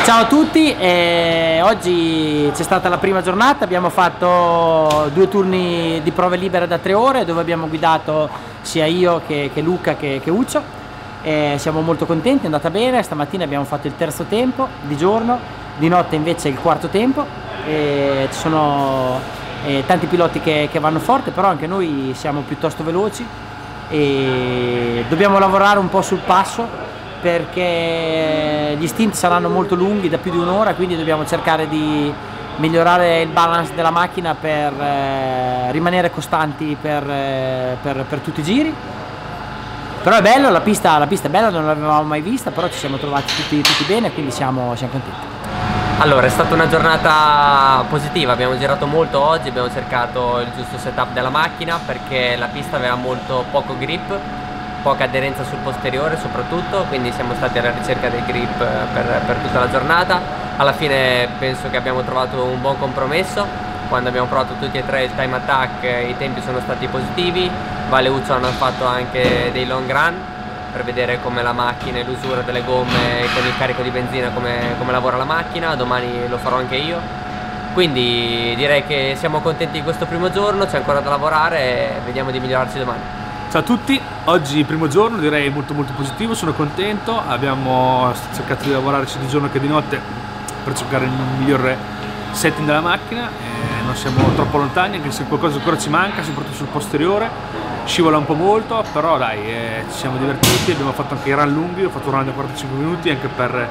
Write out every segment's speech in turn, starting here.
Ciao a tutti, eh, oggi c'è stata la prima giornata, abbiamo fatto due turni di prove libere da tre ore dove abbiamo guidato sia io che, che Luca che, che Uccio. Eh, siamo molto contenti, è andata bene, stamattina abbiamo fatto il terzo tempo di giorno, di notte invece il quarto tempo. Eh, ci sono tanti piloti che, che vanno forte, però anche noi siamo piuttosto veloci e dobbiamo lavorare un po' sul passo perché gli stint saranno molto lunghi, da più di un'ora, quindi dobbiamo cercare di migliorare il balance della macchina per eh, rimanere costanti per, eh, per, per, tutti i giri. Però è bello, la pista, la pista è bella, non l'avevamo mai vista, però ci siamo trovati tutti, tutti bene, quindi siamo, siamo contenti. Allora, è stata una giornata positiva, abbiamo girato molto oggi, abbiamo cercato il giusto setup della macchina perché la pista aveva molto poco grip poca aderenza sul posteriore soprattutto, quindi siamo stati alla ricerca del grip eh, per, per tutta la giornata. Alla fine penso che abbiamo trovato un buon compromesso, quando abbiamo provato tutti e tre il time attack eh, i tempi sono stati positivi, Vale Uccio hanno fatto anche dei long run per vedere come la macchina e l'usura delle gomme con il carico di benzina come, come lavora la macchina, domani lo farò anche io. Quindi direi che siamo contenti di questo primo giorno, c'è ancora da lavorare e vediamo di migliorarci domani. Ciao a tutti, oggi primo giorno direi molto molto positivo, sono contento, abbiamo cercato di lavorare sia di giorno che di notte per cercare il miglior setting della macchina, eh, non siamo troppo lontani anche se qualcosa ancora ci manca, soprattutto sul posteriore, scivola un po' molto, però dai, eh, ci siamo divertiti, abbiamo fatto anche i run lunghi, ho fatto un run da 45 minuti anche per,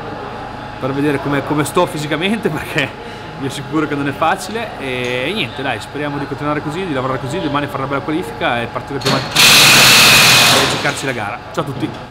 per vedere come, come sto fisicamente perché vi assicuro che non è facile e, niente dai speriamo di continuare così, di lavorare così, domani fare una bella qualifica e partire più avanti e giocarci la gara. Ciao a tutti!